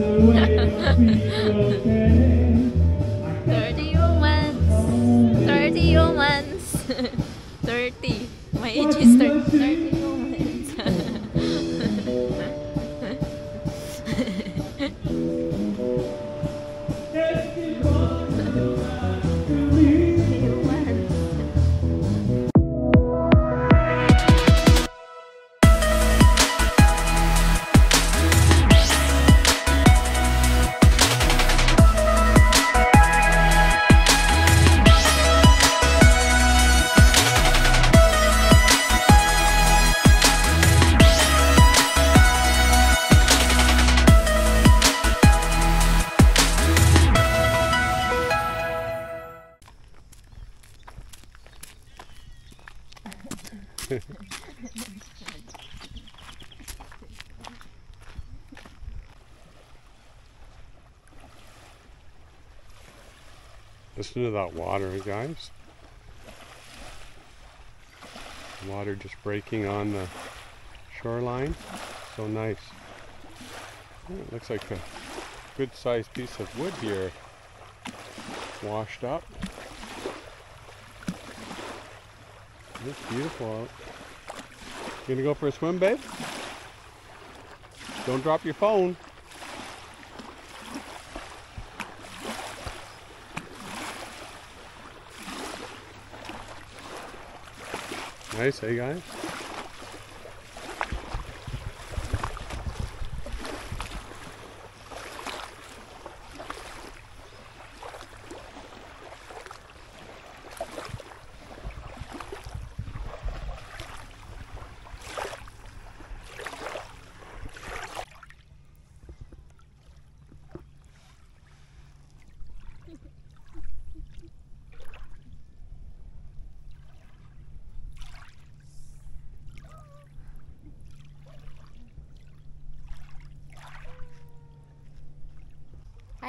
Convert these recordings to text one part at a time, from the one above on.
Thirty humans. Thirty humans. Listen to that water, guys. Water just breaking on the shoreline. So nice. Looks like a good sized piece of wood here. Washed up. It's beautiful out. Gonna go for a swim, babe? Don't drop your phone. Nice, hey guys?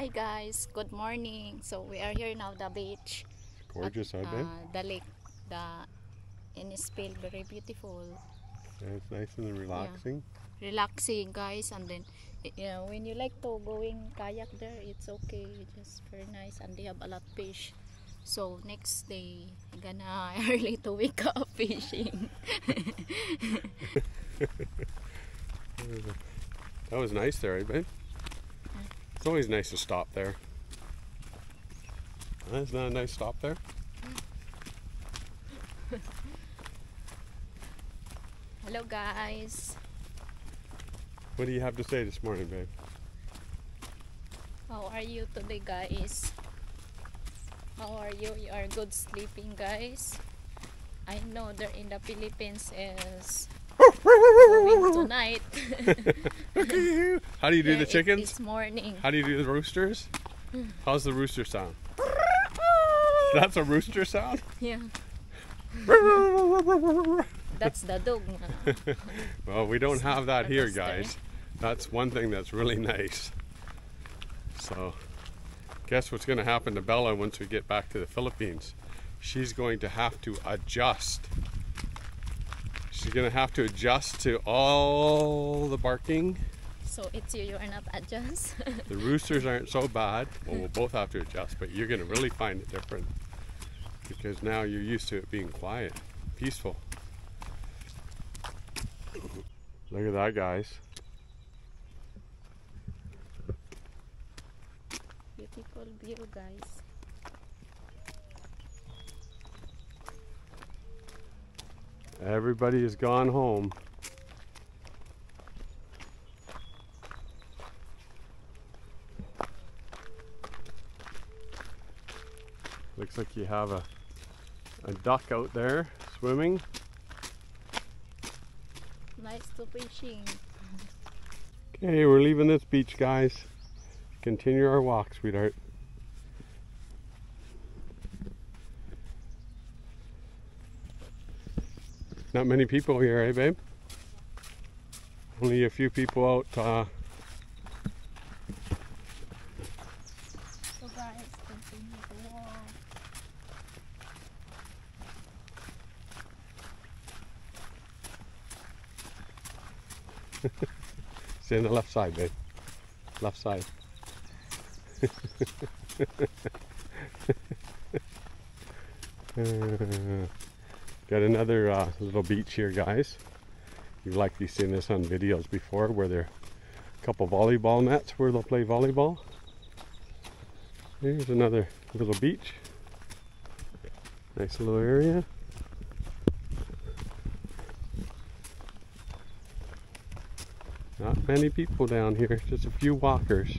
Hi guys, good morning. So we are here now the beach. Gorgeous, at, babe? uh, the lake, the Innisfil, very beautiful, Yeah, it's nice and relaxing. relaxing guys. And then, you know, when you like to going kayak there, it's okay. It's just very nice, and they have a lot of fish. So next day, gonna early to wake up fishing. That was nice there, eh, babe? It's always nice to stop there. That's not a nice stop there. Hello guys, What do you have to say this morning, babe? how are you today, guys? How are you? You are good sleeping, guys. I know there in the Philippines is tonight. How do you do There the chickens? morning. How do you do the roosters? How's the rooster sound? That's a rooster sound? Yeah, that's the dog. well, we don't have that here, guys. That's one thing that's really nice. So, guess what's going to happen to Bella once we get back to the Philippines? She's going to have to adjust. She's going to have to adjust to all the barking. So it's you. You are not adjust. The roosters aren't so bad. Well, we'll both have to adjust, but you're going to really find it different because now you're used to it being quiet, peaceful. Look at that, guys. Beautiful view, guys. Everybody has gone home. Looks like you have a, a duck out there swimming. Nice to fishing. Okay, we're leaving this beach, guys. Continue our walk, sweetheart. Not many people here, eh, babe? Only a few people out. Uh, So guys, continue to walk. stay on the left side, babe. left side. Uh, got another uh, little beach here, guys. You've likely seen this on videos before where there are a couple volleyball nets where they'll play volleyball. Here's another little beach. Nice little area. Not many people down here, just a few walkers.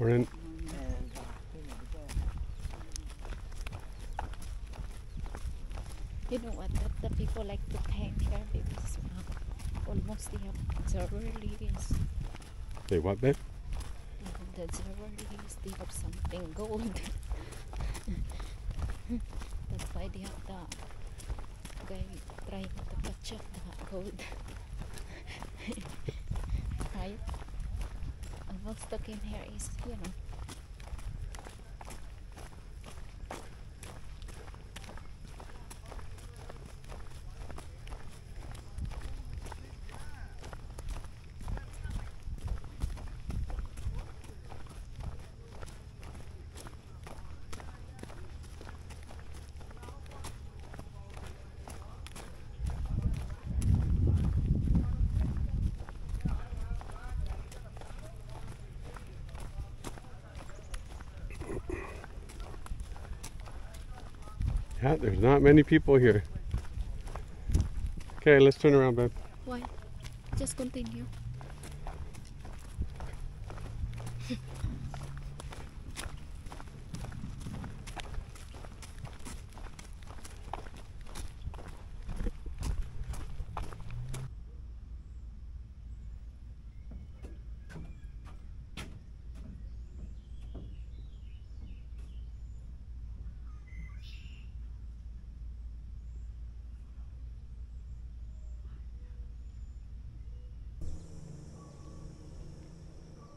Morning. You know what? That the people like to here because uh, almost they have observatories. Say what, babe? The observatories, they have something gold. That's why they have the guy trying to catch up the gold. right? What's stuck in here is, you know, Yeah, there's not many people here. Okay, let's turn around, babe. why? Just continue.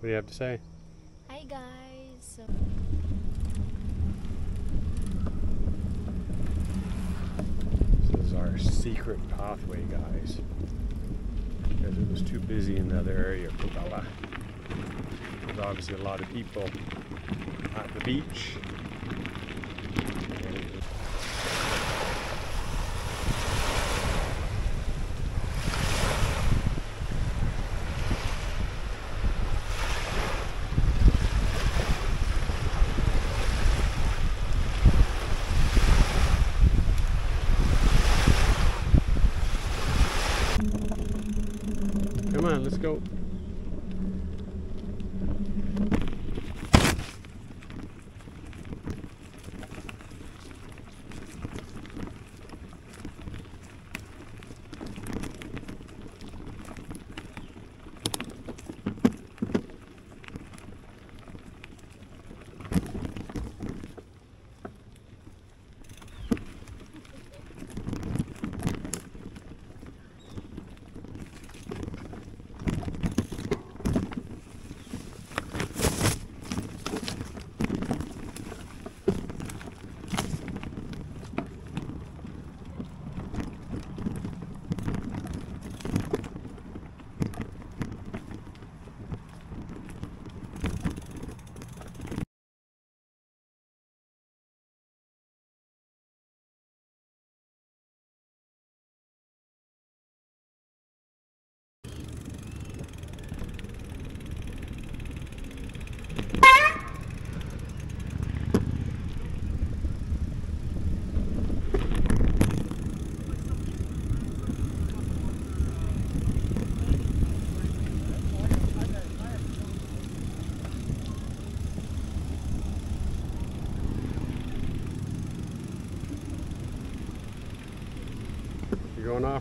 What do you have to say? Hi guys. So, This is our secret pathway, guys. Because it was too busy in the other area for Bella. There's obviously a lot of people at the beach. Come on, let's go.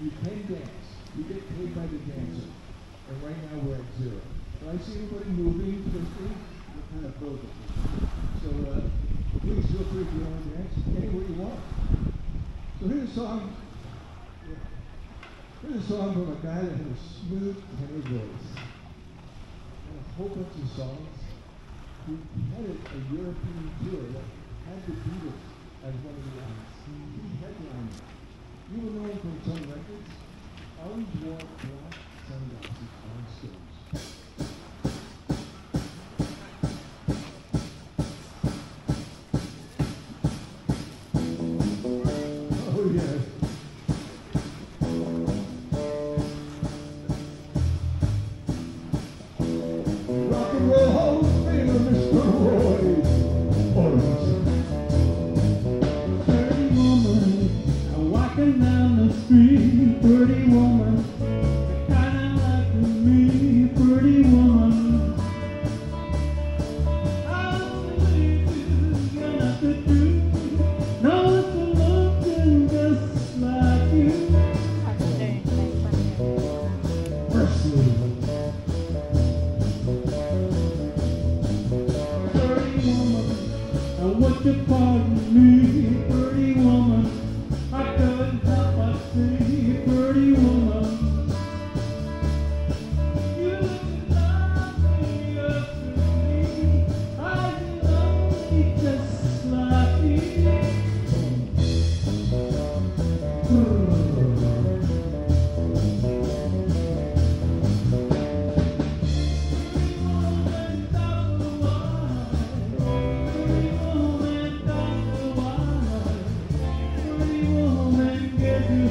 you can dance. You get paid by the dancer. And right now we're at zero. But I see anybody moving, twisting. We're kind of broken. So uh, please feel free if you want to dance anywhere you want. So here's a song. Here's a song from a guy that had a smooth tenor voice. And a whole bunch of songs. He had a, European tour that had the Beatles as one of the acts. He headlined. You will know him from some records. Wore black sunglasses on stage.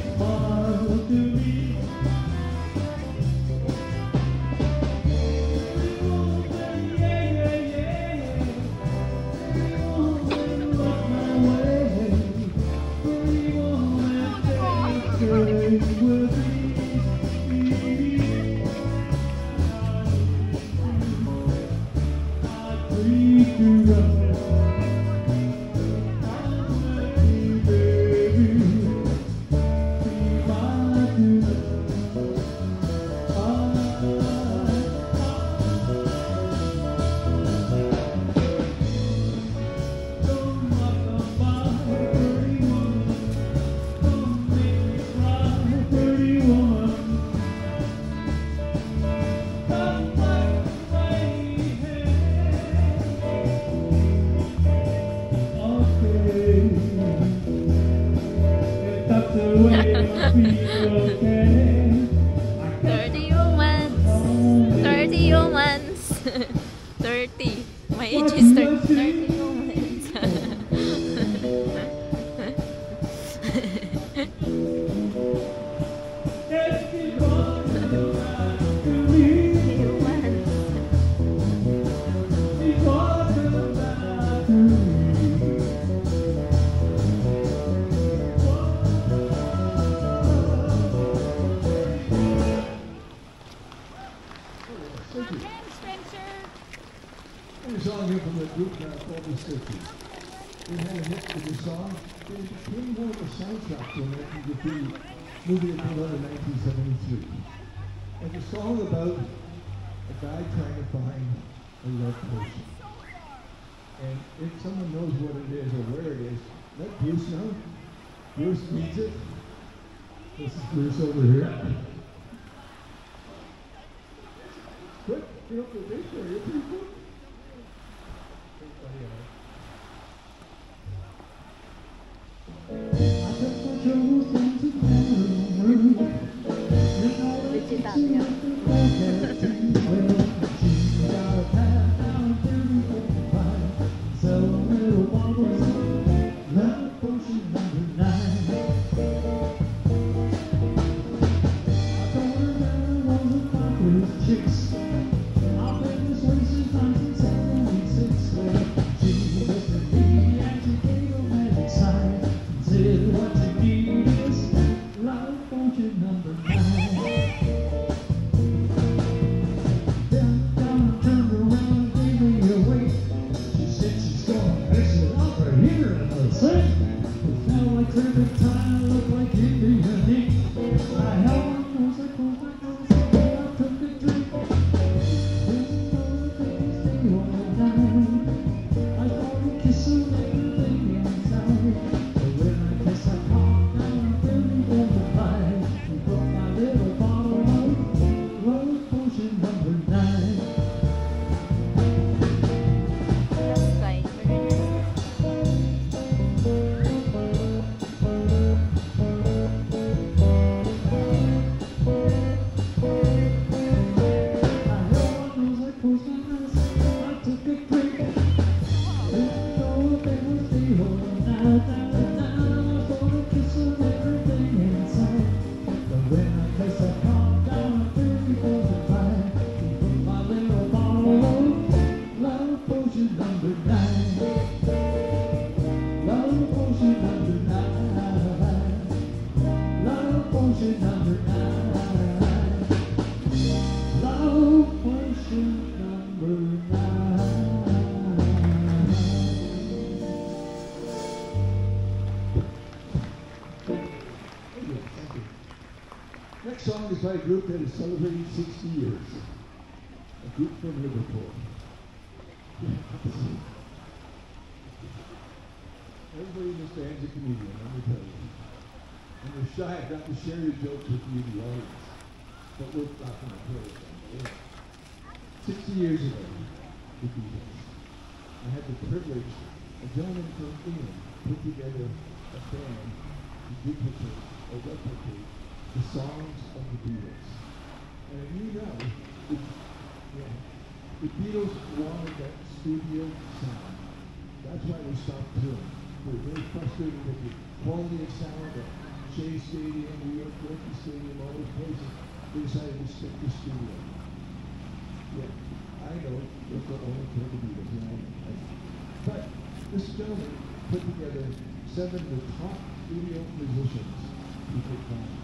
Pretty the soundtracks in 1950 movie that came out in 1973. It's a song about a guy trying to find a love potion. And if someone knows what it is or where it is, let Bruce know. Bruce needs it. This is Bruce over here. Quick, get up the bass there, Jesus. Potion number nine. Love potion number nine. Love potion number nine. Love potion number nine. Next song is by a group that is celebrating 60 years. A group from Liverpool. In a comedian, let me tell you. And they're shy about to share your jokes with you, the audience. But we're not going to play them. 60 years ago, the Beatles. I had the privilege, a gentleman from England put together a band to duplicate or replicate the songs of the Beatles. And you know, the, yeah, the Beatles wanted that studio sound. That's why they stopped touring. They were very frustrated with the quality of sound at Shea Stadium, New York Yankee Stadium, all those places. They decided to stick to studio. Yeah, I know they're the only the Beatles, you know. But this gentleman put together seven of the top studio musicians he could find.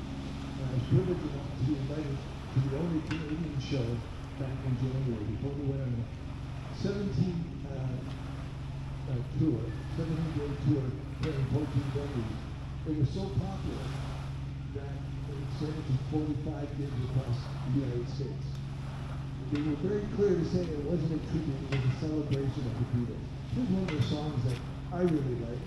And I was privileged enough to be invited to the only Canadian show back in January before we went on a 17 uh, uh, tour, 17 day tour, playing 14 venues. It was so popular that it sold to 45 gigs across the United States. They were very clear to say it wasn't a tribute, it was a celebration of the Beatles. Here's one of the songs that I really like.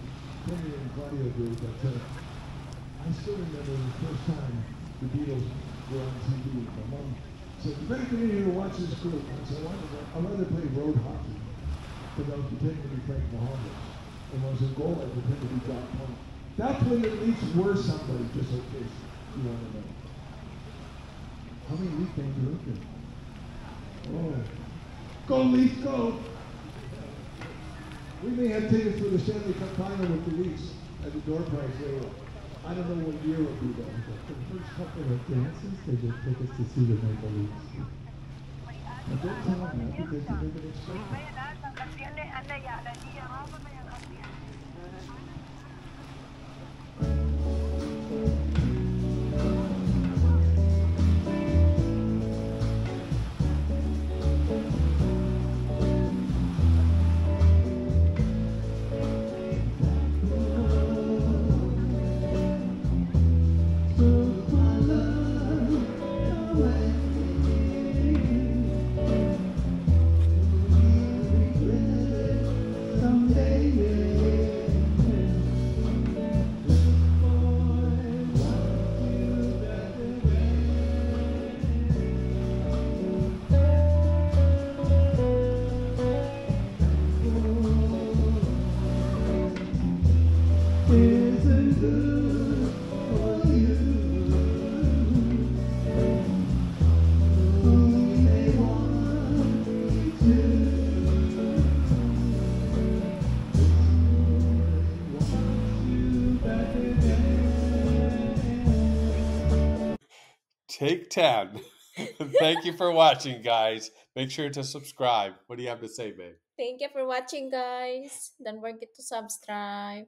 Henry and Claudio do, but uh, I still remember the first time the Beatles were on TV. My mom said, you better come in here to watch this group. I said? I'd rather play road hockey because I was pretending to be Frank Mahovlich. And was in goal, I pretended to be Doc Punk. That's when at least were somebody, just in case you want to know. How many Leaf fans are out there? Oh. Go Leafs, go! We may have tickets for the Stanley Cup final with the Leafs at the door price later. I don't know what year it'll be though. For the first couple of dances, they just took us to see the Maple Leafs. Now don't tell them that because they're gonna expect it. Took Take 10. Thank you for watching, guys. Make sure to subscribe. What do you have to say, babe? Thank you for watching, guys. Don't forget to subscribe.